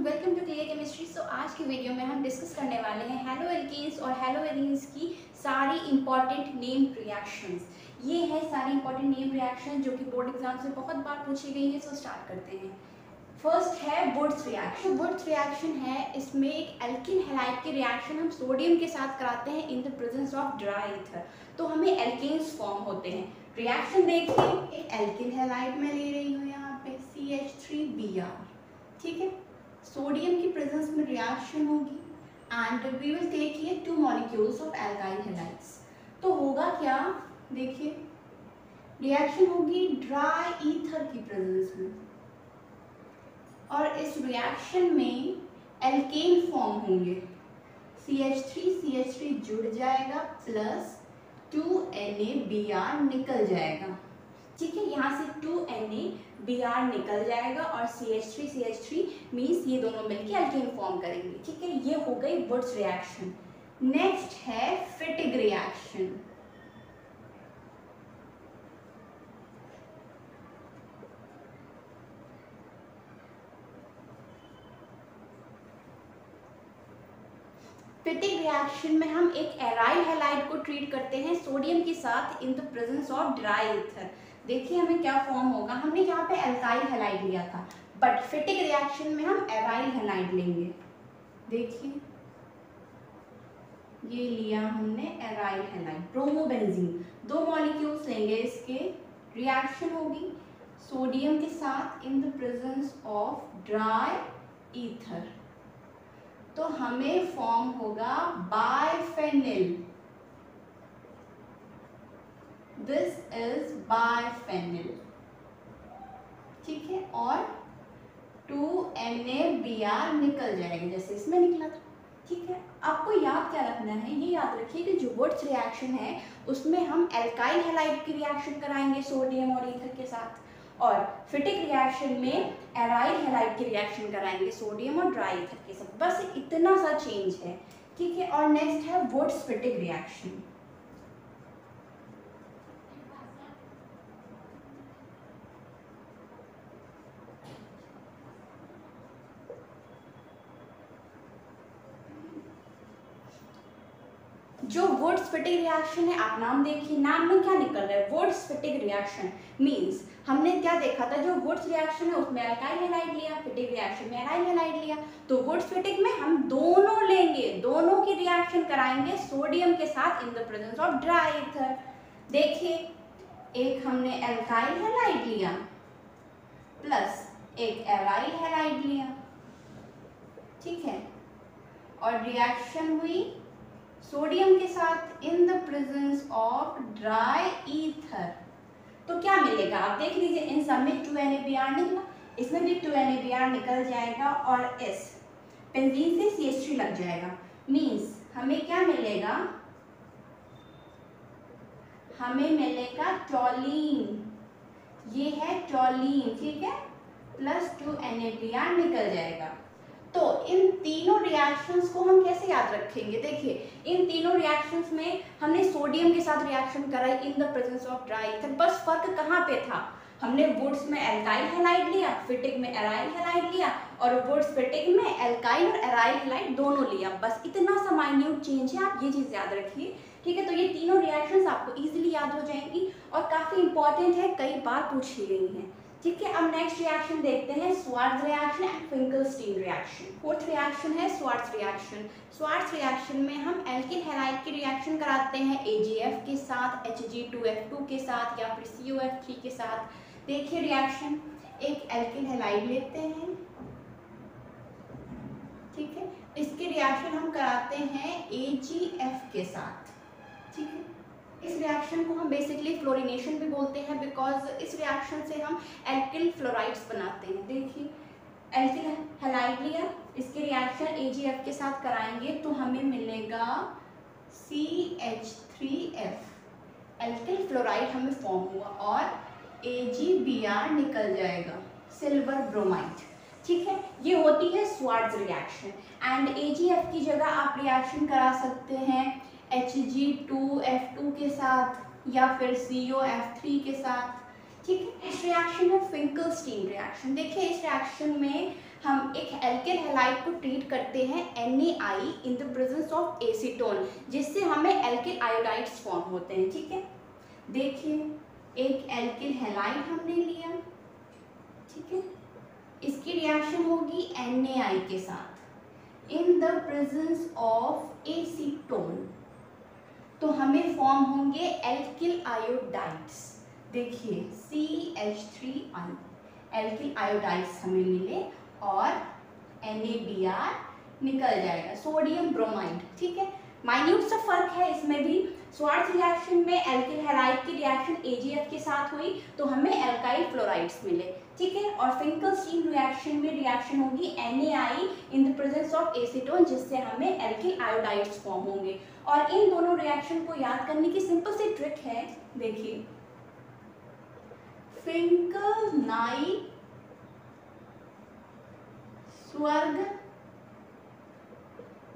Welcome to clear chemistry so आज की video में हम डिस्कस करने वाले हैं हेलो एल्कीन्स और हेलो एलिन्स की सारी इंपॉर्टेंट नेम रिएक्शंस ये है सारी इंपॉर्टेंट नेम रिएक्शन जो कि बोर्ड एग्ज़ाम से बहुत बार पूछी गई है सो स्टार्ट करते हैं। फ़र्स्ट है वुड्स रिएक्शन वुड्स रिएक्शन है, इसमें एक एल्किन हेलाइट की रिएक्शन हम सोडियम के साथ कराते हैं in the presence of dry ether तो हमें एल्किन्स फॉर्म होते हैं। रिएक्शन देखिए, एक एल्किन हेलाइट में ले रही हूँ यहाँ पे सी ठीक है? सोडियम की प्रेजेंस में रिएक्शन होगी एंड वी विल टेक ये two molecules of alkyl halides तो होगा क्या? देखिए रिएक्शन होगी ड्राई ईथर की प्रेजेंस में. और इस रिएक्शन में एल्केन फॉर्म होंगे. C H three C H three जुड़ जाएगा plus two N A B R निकल जाएगा. ठीक है, यहाँ से two N A B R निकल जाएगा और C H three C H three means ये दोनों मिलकर अल्केन फॉर्म करेंगे, ठीक है? ये हो गई वुड्स रिएक्शन नेक्स्ट है फिटिग रिएक्शन फिटिक रिएक्शन में हम एक एराइल हेलाइड को ट्रीट करते हैं सोडियम के साथ in the presence of dry ether देखिए हमें क्या फॉर्म होगा? हमने यहाँ पे एल्काइल हेलाइड लिया था। बट फिटिक रिएक्शन में हम एराइल हेलाइड लेंगे। देखिए, ये लिया हमने एराइल हेलाइड ब्रोमोबेंजीन दो मॉलिक्यूल्स लेंगे इसके रिएक्शन होगी सोडियम के साथ in the presence of dry ether तो हमें फॉर्म होगा बायफेनिल दिस इज़ बायफेनिल ठीक है? और two N A B R निकल जाएगा, जैसे इसमें निकला था। ठीक है? आपको याद क्या रखना है? ये याद रखिए कि जो वुड्स रिएक्शन है, उसमें हम एल्काइल हेलाइड की रिएक्शन कराएँगे सोडियम और ईथर के साथ। और फिटिक रिएक्शन में एराइल हेलाइड की रिएक्शन कराएँगे सोडियम और ड्राई ईथर के साथ। बस इतना सा चेंज है। ठीक है? और नेक्स्ट है वुड्स फिटिक रिएक्शन जो वुड्स फिटिक रिएक्शन है, आप नाम देखिए, नाम में क्या निकल रहा है? वुड्स फिटिक रिएक्शन मींस हमने क्या देखा था? जो वुड्स रिएक्शन है, उसमें अल्काइल हेलाइड लिया फिटिक रिएक्शन में एराइल हेलाइड लिया। तो वुड्स फिटिक में हम दोनों लेंगे, दोनों की रिएक्शन कराएँगे सोडियम के साथ in the presence of dry ether देखिए, एक हमने एल्काइल हेलाइड लिया प्लस एक एराइल हेलाइड लिया। ठीक है? और रिएक्शन हुई सोडियम के साथ in the presence of dry ether. तो क्या मिलेगा? आप देख लीजिए, इन सब में two N A B R निकला। इसमें भी two N A B R निकल जाएगा और इस पेंजीन से सी एच लग जाएगा। मीन्स हमें क्या मिलेगा? हमें मिलेगा टॉलीन। ये है टॉलीन, ठीक है? Plus two N A B R निकल जाएगा। तो इन तीनों रिएक्शंस को हम कैसे याद रखेंगे? देखिए, इन तीनों रिएक्शंस में हमने सोडियम के साथ रिएक्शन कराई in the presence of dry ether बस फ़र्क कहाँ पे था? हमने वुड्स में एल्काइल हेलाइड लिया फिटिक में एराइल हेलाइड लिया और वुड्स फिटिक में एल्काइल और एराइल हेलाइड दोनों लिया। बस इतना सा माइन्यूट चेंज है, आप ये चीज़ याद रखिए। ठीक है तो ये तीनों रिएक्शंस आपको इजीली याद हो जाएँगी और काफ़ी इंपॉर्टेंट है, कई बार पूछी गई हैं। ठीक है, अब नेक्स्ट रिएक्शन देखते हैं Swarts reaction and Finkelstein reaction fourth reaction है स्वार्ट्ज रिएक्शन स्वार्ट्ज रिएक्शन में हम एल्किन हेलाइड की रिएक्शन कराते हैं एजीएफ के साथ Hg2F2 के साथ या फिर COF3 के साथ. देखिए रिएक्शन एक एल्किन हेलाइड लेते हैं. ठीक है, इसके रिएक्शन हम कराते हैं AgF के साथ. ठीक है इस रिएक्शन को हम बेसिकली फ्लोरिनेशन भी बोलते हैं बिकॉज़ इस रिएक्शन से हम एल्किल फ्लोराइड्स बनाते हैं। देखिए एल्किल हेलाइड लिया, इसके रिएक्शन एजीएफ के साथ कराएँगे तो हमें मिलेगा C H three F alkyl fluoride हमें फॉर्म हुआ और ए जी बी आर निकल जाएगा सिल्वर ब्रोमाइड ठीक है, ये होती है Swarts reaction and A G F की जगह आप रिएक्शन करा सकते हैं H G two F two के साथ या फिर सी ओ एफ़ थ्री के साथ। ठीक है? इस रिएक्शन है फिंकलस्टीन रिएक्शन देखिए, इस रिएक्शन में हम एक एल्किल हेलाइड को ट्रीट करते हैं N A I in the presence of acetone जिससे हमें एल्किल आयोडाइड्स फॉर्म होते हैं। ठीक है? देखिए, एक एल्किल हेलाइड हमने लिया। ठीक है? इसकी रिएक्शन होगी एन ए आई के साथ। In the presence of acetone तो हमें फॉर्म होंगे एल्किल आयोडाइड्स देखिए C H three alkyl iodides हमें मिले और एन निकल जाएगा. सोडियम ब्रोमाइड ठीक है? माइन्यूट सा फ़र्क है इसमें भी। स्वार्थ रिएक्शन में एल्किल हेराइड की रिएक्शन एजीएफ के साथ हुई तो हमें एल्काइल फ्लोराइड्स मिले। ठीक है? और फिंकल स्टीन रिएक्शन में रिएक्शन होगी NaI in the presence of acetone जिससे हमें एल्किल आयोडाइड्स फॉर्म होंगे। और इन दोनों रिएक्शन को याद करने की सिंपल सी ट्रिक है, देखिए। फिंकल नाई स्वर्ग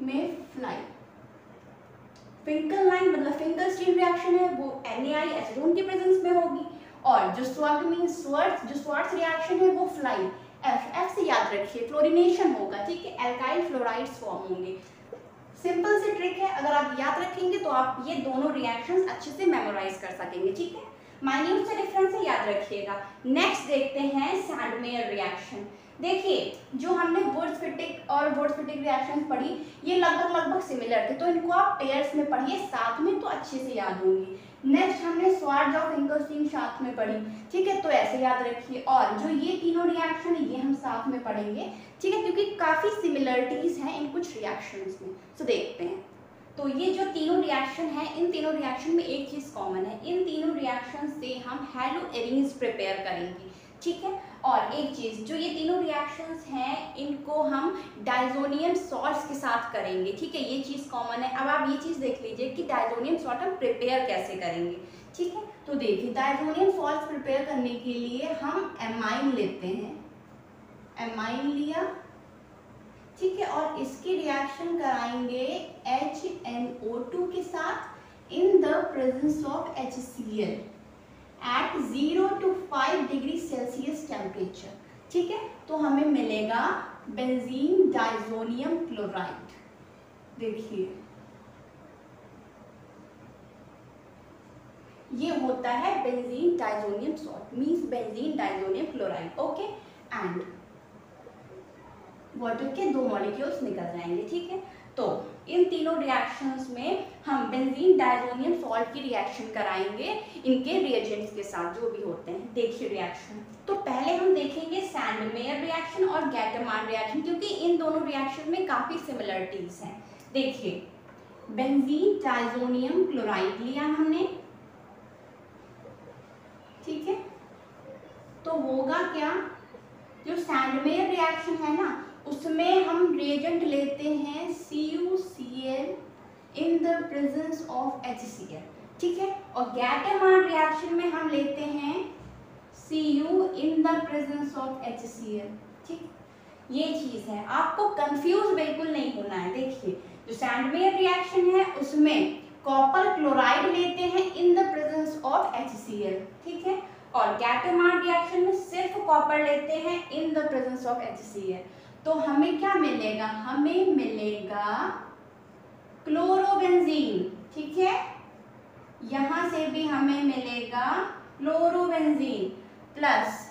में फ्लाई फिंकल लाइन मतलब फिंकल स्टीन रिएक्शन है, वो NaI एसिडोन के प्रेजेंस में होगी। और जो स्वर्ग मीन स्वर्थ जो स्वार्थ रिएक्शन है, वो फ्लाई एफ़ एफ़ से याद रखिए फ्लोरिनेशन होगा, ठीक है? एल्काइल फ्लोराइड्स फॉर्म होंगे। सिंपल सी ट्रिक है, अगर आप याद रखेंगे तो आप ये दोनों रिएक्शंस अच्छे से मेमोराइज कर सकेंगे, ठीक है? माइन्यूट से डिफरेंस है, याद रखिएगा। नेक्स्ट देखते हैं सैंडमेयर रिएक्शन देखिए, जो हमने वुड्स फिटिक और वुड्स फिटिक रिएक्शन पढ़ी, ये लगभग लगभग सिमिलर थे। तो इनको आप पेयर्स में पढ़िए, साथ में तो अच्छे से याद होंगी। नेक्स्ट हमने स्वार्ड ऑफ़ इंकलस्टीन साथ में पढ़ी। ठीक है तो ऐसे याद रखिए। और जो ये तीनों रिएक्शन है, ये हम साथ में पढ़ेंगे। ठीक है, क्योंकि काफ़ी सिमिलरिटीज़ हैं इन कुछ रिएक्शंस में। तो देखते हैं। तो ये जो तीनों रिएक्शन है, इन तीनों रिएक्शन में एक चीज़ कॉमन है। इन तीनों रिएक्शन से हम हेलो एरिंग्स प्रिपेयर करेंगे। ठीक है? और एक चीज़, जो ये तीनों रिएक्शंस हैं, इनको हम डाइजोनियम सॉल्ट के साथ करेंगे। ठीक है, ये चीज़ कॉमन है। अब आप ये चीज़ देख लीजिए कि डाइजोनियम सॉल्ट हम प्रिपेयर कैसे करेंगे। ठीक है तो देखिए डाइजोनियम सॉल्ट प्रिपेयर करने के लिए हम एमाइन लेते हैं। एमाइन लिया। ठीक है, और इसकी रिएक्शन कराएँगे एच एन ओ टू के साथ in the presence of H C L at zero to five degree Celsius temperature ठीक है? तो हमें मिलेगा बेंजीन डाइजोनियम क्लोराइड देखिए। ये होता है benzene diazonium salt means benzene diazonium chloride okay and water के दो मॉलिक्यूल्स निकल जाएँगे, ठीक है? तो इन तीनों रिएक्शंस में हम बेंजीन डायजोनियम सॉल्ट की रिएक्शन कराएँगे इनके रिएजेंट्स के साथ, जो भी होते हैं। देखिए रिएक्शन तो पहले हम देखेंगे सैंडमेयर रिएक्शन और गैटमान रिएक्शन क्योंकि इन दोनों रिएक्शन में काफ़ी सिमिलरिटीज हैं। देखिए बेंजीन डायजोनियम क्लोराइड लिया हमने। ठीक है? तो होगा क्या? जो सैंडमेयर रिएक्शन है ना उसमें हम रिएजेंट लेते हैं C U C L in the presence of H C L ठीक है? और गैटेमान रिएक्शन में हम लेते हैं C U in the presence of H C L ठीक ये चीज़ है। आपको कंफ्यूज बिल्कुल नहीं होना है। देखिए, जो सैंडवेयर रिएक्शन है, उसमें कॉपर क्लोराइड लेते हैं in the presence of H C L ठीक है? और गैटेमान रिएक्शन में सिर्फ़ कॉपर लेते हैं in the presence of H C L तो हमें क्या मिलेगा? हमें मिलेगा क्लोरोबेंजीन, ठीक है? यहाँ से भी हमें मिलेगा क्लोरोबेंजीन प्लस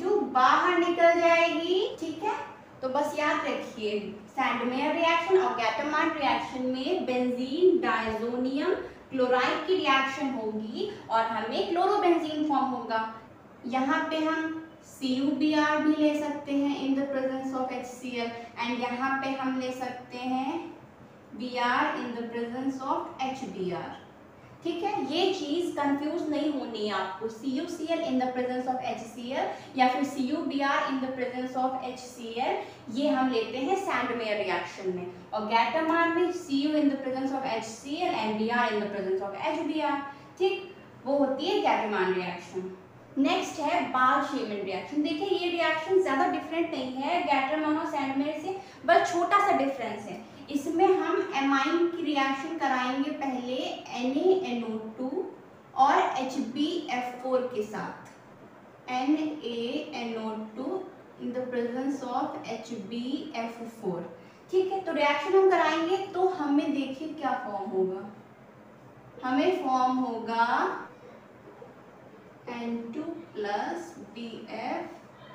टू बाहर निकल जाएगी, ठीक है? तो बस याद रखिए, सैंडमेयर रिएक्शन और गैटोमान रिएक्शन में बेंजीन डाइजोनियम क्लोराइड की रिएक्शन होगी और हमें क्लोरोबेंजीन फॉर्म होगा। यहाँ पे हम आर भी ले सकते हैं in the presence of H C L and यहाँ पे हम ले सकते हैं B R in the presence of H B R ठीक है? ये चीज़ कंफ्यूज नहीं होनी है आपको। C U C L in the presence of H C L या फिर C U B R in the presence of H C L ये हम लेते हैं सैंडमेयर रिएक्शन में। और गैटामार में C U in the presence of H C L and B R in the presence of H B R ठीक? वो होती है गैटामान रिएक्शन नेक्स्ट है बाल शेमन रिएक्शन देखिए, ये रिएक्शन ज़्यादा डिफरेंट नहीं है गैटर मोनोसैंडमेर से, बस छोटा सा डिफरेंस है। इसमें हम एमाइन की रिएक्शन कराएँगे पहले Na और HbF4 के साथ। Na two in the presence of H B F four ठीक है तो रिएक्शन हम कराएँगे तो हमें देखिए क्या फॉर्म होगा। हमें फॉर्म होगा N two plus B F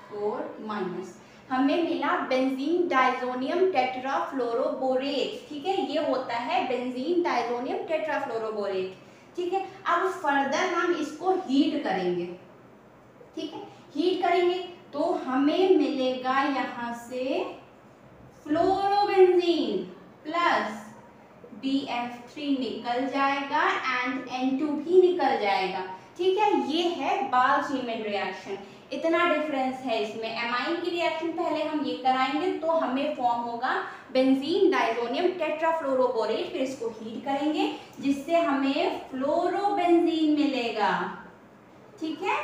four minus हमें मिला बेंजीन डाइजोनियम टेट्राफ्लोरोबोरेट ठीक है, ये होता है बेंजीन डाइजोनियम टेट्राफ्लोरोबोरेट ठीक है, अब फर्दर हम इसको हीट करेंगे। ठीक है हीट करेंगे तो हमें मिलेगा यहाँ से fluorobenzene plus B F three निकल जाएगा एंड एन टू भी निकल जाएगा। ठीक है? ये है बाल सीमेंट रिएक्शन इतना डिफरेंस है इसमें। एमाइन की रिएक्शन पहले हम ये कराएँगे तो हमें फॉर्म होगा बेंजीन डाइजोनियम टेट्राफ्लोरोबोरेट फिर इसको हीट करेंगे, जिससे हमें फ्लोरोबेंजीन मिलेगा। ठीक है?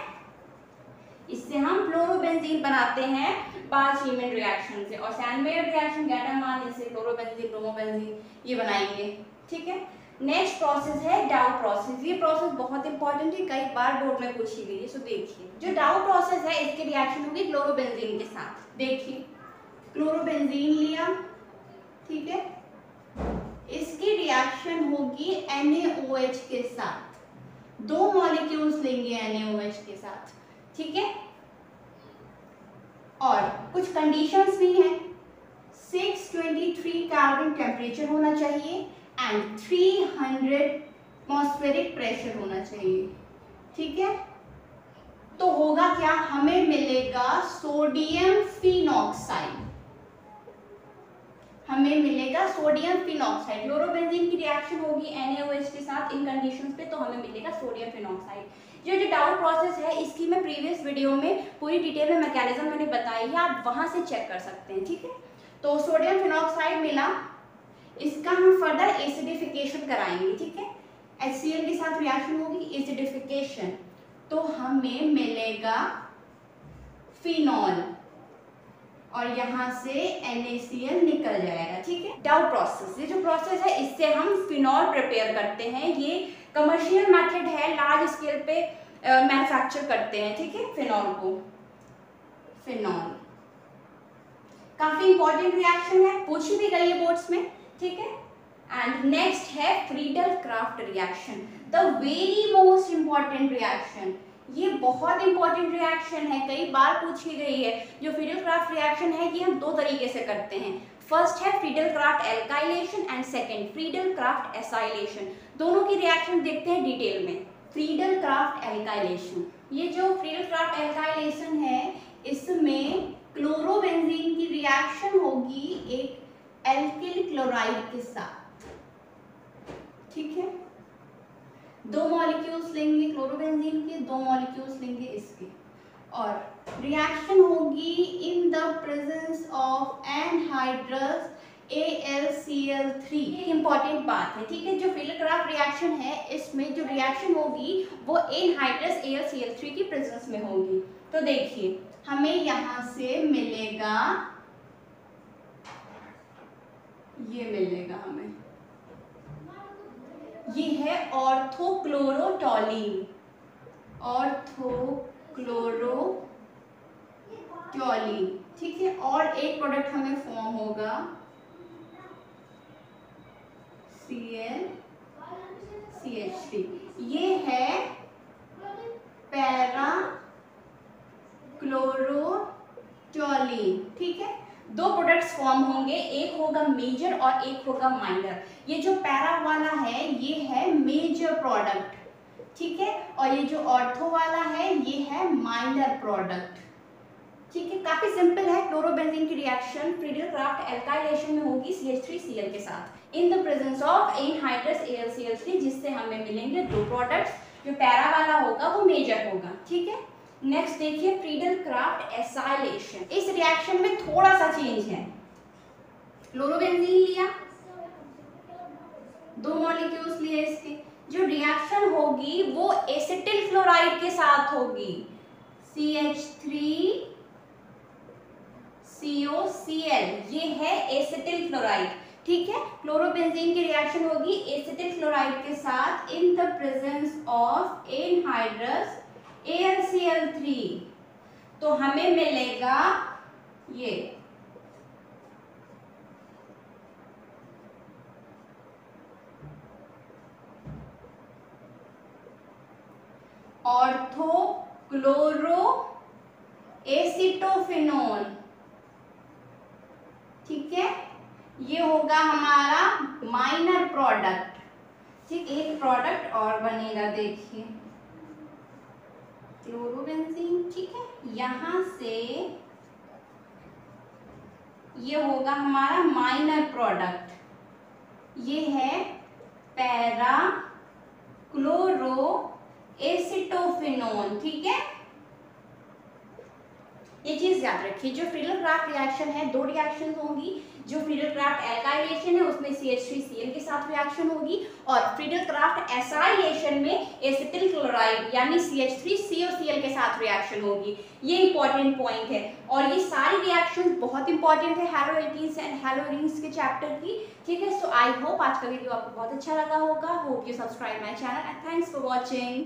इससे हम फ्लोरोबेंजीन बनाते हैं। बाल सीमेंट रिएक्शन से और सैंडवेयर रिएक्शन गैटामान इससे फ्लोरोबेंजीन ब्रोमोबेंजीन ये बनाएँगे। ठीक है? नेक्स्ट प्रोसेस है डाउ प्रोसेस ये प्रोसेस बहुत इंपॉर्टेंट है, कई बार बोर्ड में पूछी गई है सो देखिए। जो डाउ प्रोसेस है, इसकी रिएक्शन होगी क्लोरोबेंजीन के साथ। देखिए। क्लोरोबेंजीन लिया। ठीक है? इसकी रिएक्शन होगी NaOH के साथ। दो मॉलिक्यूल्स लेंगे NaOH के साथ। ठीक है? और कुछ कंडीशंस भी हैं। 623 कार्बन टेम्परेचर होना चाहिए एंड 300 एटमॉस्फेरिक प्रेशर होना चाहिए। ठीक है? तो होगा क्या? हमें मिलेगा सोडियम फिनॉक्साइड हमें मिलेगा सोडियम फिनॉक्साइड क्लोरोबेंजीन की रिएक्शन होगी NaOH के साथ इन कंडीशंस पे तो हमें मिलेगा सोडियम फिनॉक्साइड जो जो डाउट प्रोसेस है, इसकी मैं प्रीवियस वीडियो में पूरी डिटेल में मैकेनिज्म मैंने बताई है, आप वहाँ से चेक कर सकते हैं, ठीक है? तो सोडियम फिनॉक्साइड मिला, इसका हम फर्दर एसिडिफिकेशन कराएँगे, ठीक है? एच के साथ रिएक्शन होगी एसिडिफिकेशन तो हमें मिलेगा फिनॉल और यहाँ से NaCl निकल जाएगा, ठीक है? डाउ प्रोसेस ये जो प्रोसेस है, इससे हम फिनॉल प्रिपेयर करते हैं, ये कमर्शियल मेथड है लार्ज स्केल पे मैन्युफैक्चर करते हैं, ठीक है? फिनॉल को। फिनॉल काफ़ी इंपॉर्टेंट रिएक्शन है। पूछी भी गई है बोर्ड्स में, ठीक है? एंड नेक्स्ट है Friedel Crafts reaction the very most important reaction ये बहुत इंपॉर्टेंट रिएक्शन है। कई बार पूछी गई है। जो फ्रीडल क्राफ्ट रिएक्शन है, ये हम दो तरीके से करते हैं। फ़र्स्ट है Friedel Crafts alkylation and second Friedel Crafts acylation दोनों की रिएक्शन देखते हैं डिटेल में. फ्रीडल क्राफ्ट एल्काइलेशन ये जो फ्रीडल क्राफ्ट एल्काइलेशन है, इसमें क्लोरोबेंजीन की रिएक्शन होगी एक एल्किल क्लोराइड के साथ. ठीक है? दो मॉलिक्यूल्स लेंगे क्लोरोबेंजीन के, दो मॉलिक्यूल्स लेंगे इसके. और रिएक्शन होगी in the presence of anhydrous AlCl3 एक इंपॉर्टेंट बात है, ठीक है? जो फिलक्राफ्ट रिएक्शन है, इसमें जो रिएक्शन होगी, वो एनहाइड्रस AlCl3 की प्रेजेंस में होगी। तो देखिए, हमें यहाँ से मिलेगा, ये मिलेगा हमें। ये है ऑर्थोक्लोरोटोलिन ऑर्थोक्लोरोटोलिन ठीक है, और एक प्रोडक्ट हमें फॉर्म होगा। C L C H three ये है पैरा क्लोरोटोलिन ठीक है, दो प्रोडक्ट्स फॉर्म होंगे, एक होगा मेजर और एक होगा माइनर ये जो पैरा वाला है, ये है मेजर प्रोडक्ट ठीक है, और ये जो ऑर्थो वाला है, ये है माइनर प्रोडक्ट ठीक है, काफ़ी सिंपल है क्लोरोबेंजीन की रिएक्शन फ्रीडल क्राफ्ट एल्काइलेशन में होगी CH3Cl के साथ। In the presence of anhydrous AlCl3 जिससे हमें मिलेंगे दो प्रोडक्ट्स जो पैरा वाला होगा, वो मेजर होगा, ठीक है? नेक्स्ट देखिए फ्रीडल क्राफ्ट एसाइलेशन इस रिएक्शन में थोड़ा सा चेंज है। क्लोरोबेंजीन लिया। दो मॉलिक्यूल्स लिए इसके। जो रिएक्शन होगी, वो एसिटिल फ्लोराइड के साथ होगी। C H three C O C L ये है एसिटिल फ्लोराइड ठीक है? क्लोरोबेंजीन की रिएक्शन होगी एसिटिल फ्लोराइड के साथ in the presence of anhydrous AlCl3 तो हमें मिलेगा ये। ऑर्थो क्लोरो एसिटोफिनोन ठीक है? ये होगा हमारा माइनर प्रोडक्ट ठीक, एक प्रोडक्ट और बनेगा, देखिए। क्लोरोबेंजीन ठीक है? यहाँ से ये होगा हमारा माइनर प्रोडक्ट ये है पैरा क्लोरो एसिटोफिनोन ठीक है? ये चीज़ याद रखिए, जो फ्रीडल क्राफ्ट रिएक्शन है, दो रिएक्शन होंगी। जो फ्रीडल क्राफ्ट एल्काइलेशन है, उसमें C H three C L के साथ रिएक्शन होगी और फ्रीडल क्राफ्ट एसाइलेशन में एसिटिल क्लोराइड यानी C H three C C L के साथ रिएक्शन होगी। ये इंपॉर्टेंट पॉइंट है। और ये सारी रिएक्शन बहुत इंपॉर्टेंट है हेलोएल्कीन्स एंड हेलोरिंग्स के चैप्टर की। ठीक है? सो आई होप आज का वीडियो आपको बहुत अच्छा लगा होगा। Hope you subscribe my channel and thanks for watching